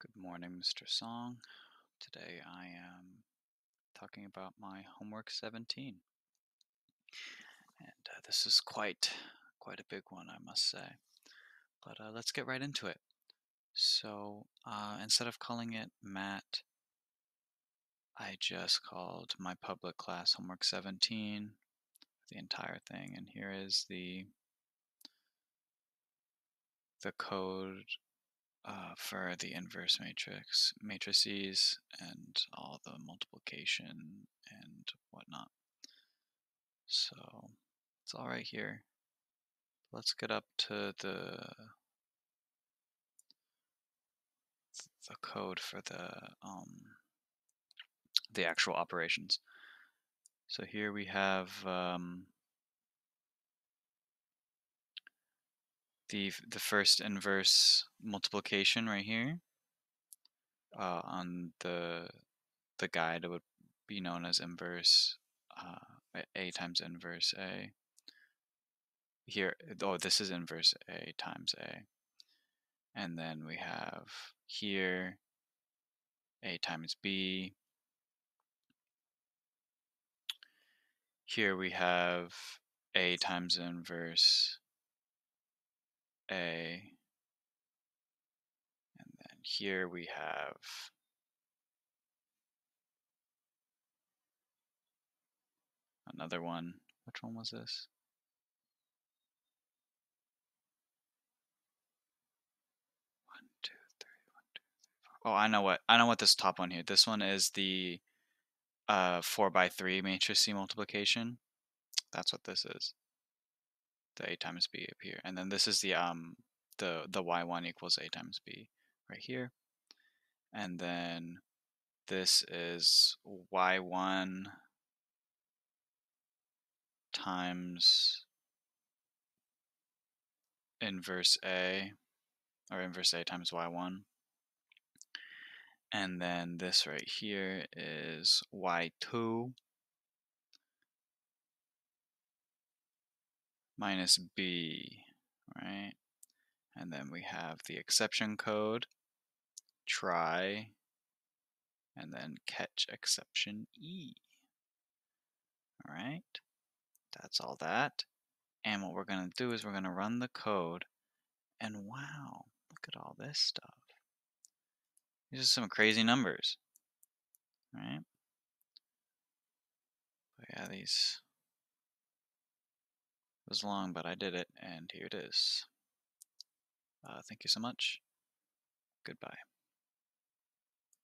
Good morning, Mr. Song. Today I am talking about my homework 17. And uh, this is quite quite a big one, I must say. But uh, let's get right into it. So uh, instead of calling it MAT, I just called my public class homework 17, the entire thing. And here is the the code uh, for the inverse matrix, matrices, and all the multiplication and whatnot. So it's all right here. Let's get up to the the code for the um, the actual operations. So here we have um, the the first inverse multiplication right here uh, on the the guide it would be known as inverse uh, a times inverse a. Here oh this is inverse a times a. And then we have here a times b. Here we have a times inverse a. And then here we have another one. Which one was this? One, two, three, one, two, three, four. Oh, I know what I know what this top one here. This one is the uh, four by three matrix multiplication. That's what this is the a times b up here. And then this is the um the the y1 equals a times b right here. And then this is y1 times inverse a or inverse a times y1 and then this right here is y2 minus b, right? And then we have the exception code, try, and then catch exception E. All right, that's all that. And what we're going to do is we're going to run the code, and wow, look at all this stuff. These are some crazy numbers, right? But yeah, these was long, but I did it, and here it is. Uh, thank you so much. Goodbye.